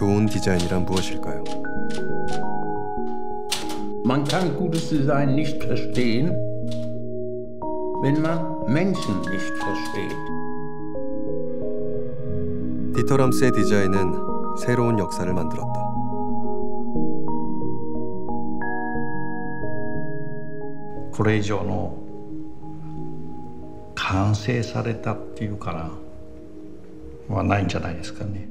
좋은 디자인이란 무엇일까요? Man kann gutes Design nicht verstehen, wenn man Menschen nicht versteht. 디터람스의 디자인은 새로운 역사를 만들었다. これ以上の完成されたっていうかなはないんじゃないですかね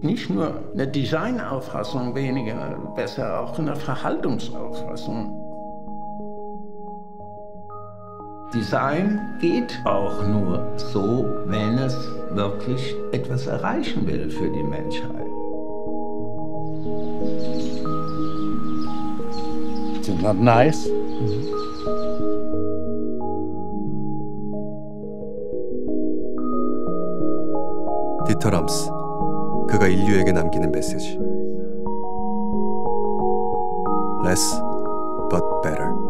Nicht nur eine Designauffassung weniger, besser auch eine Verhaltungsauffassung. Design geht auch nur so, wenn es wirklich etwas erreichen will für die Menschheit. Isn't that nice? 디터람스. 그가 인류에게 남기는 메시지. Less but better.